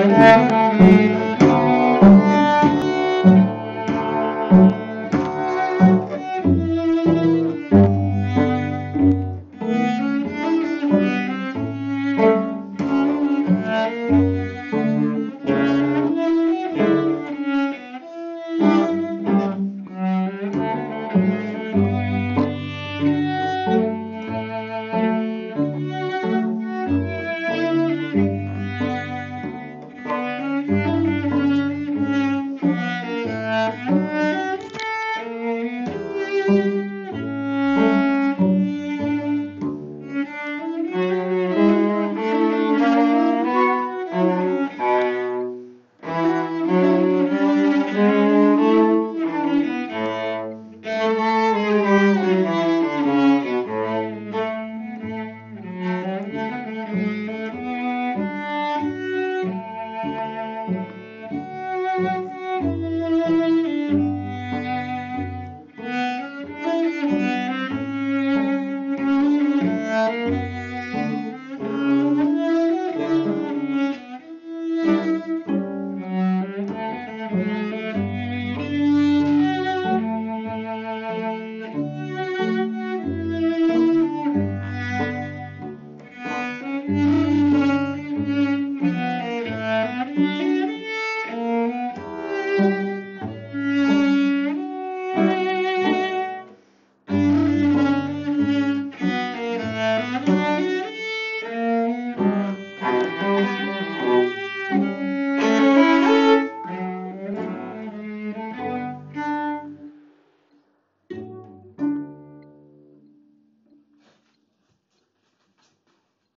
you.